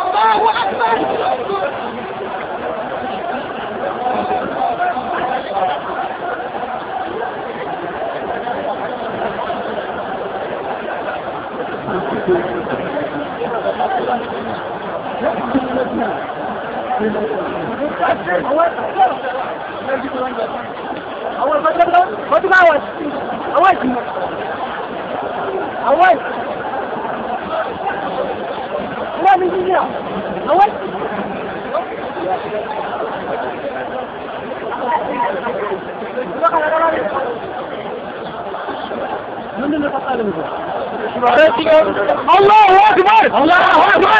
الله أكبر Thank you. اول ما تبغى ما تبغى اول اول اول لا من جنيه اول من اللي قال الله أكبر! الله أكبر!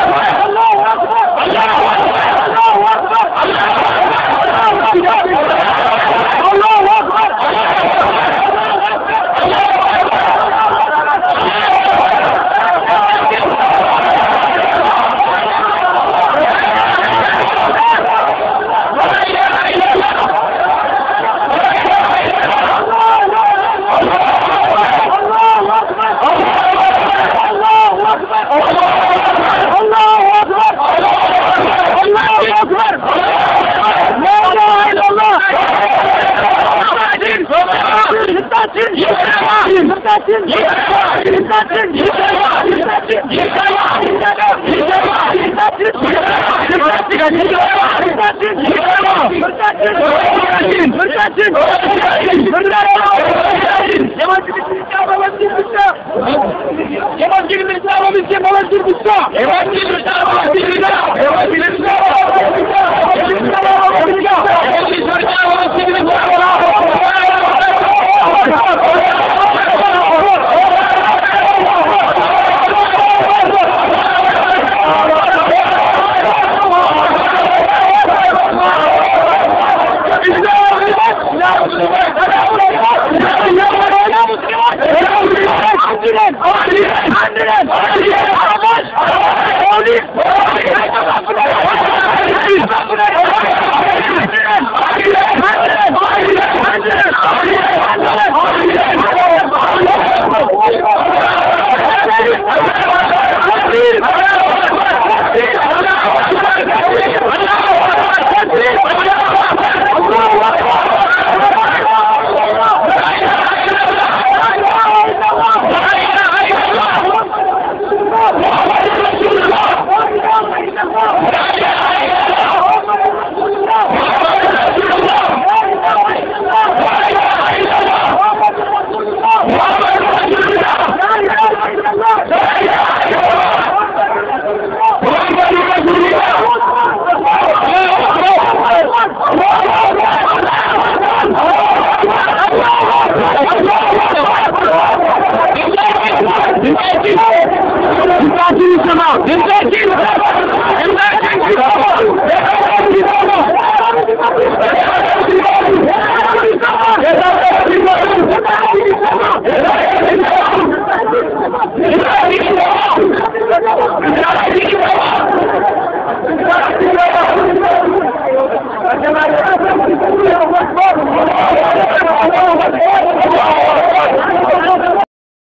Yıkasın yıkama! Yıkasın yıkama! Yıkasın yıkama! Yıkasın yıkama! Yıkasın yıkama! Yıkasın yıkama! Yıkasın yıkama! Yıkasın yıkama! Yıkasın yıkama! Yıkasın yıkama! Yavaş gidin babam bir kutsa! Yavaş gidin babam bir kutsa! Yavaş gidin babam bir kutsa! Yavaş gidin babam bir kutsa! ஆந்திரன் ஆந்திரன் ஆந்திரன் mouth. In that Jesus' name. In that Jesus'